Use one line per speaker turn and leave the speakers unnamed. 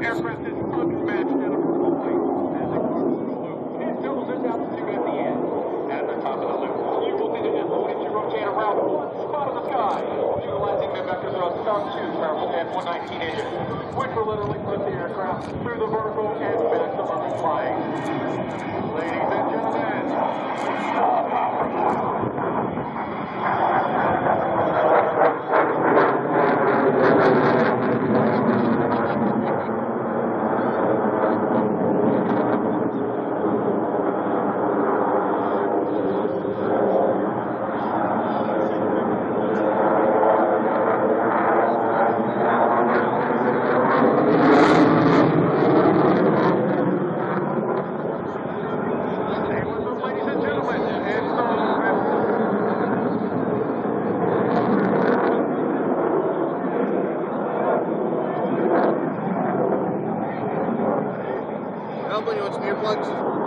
Air Force is unmatched in a performance as it comes to the loop. It doubles its altitude at the end. At the top of the loop, you will see the display to rotate around one spot in the sky, utilizing the vectors on Star 2 powerful F-119 engine, which will literally put the aircraft through the vertical and back to level
Earplugs? Some earplugs?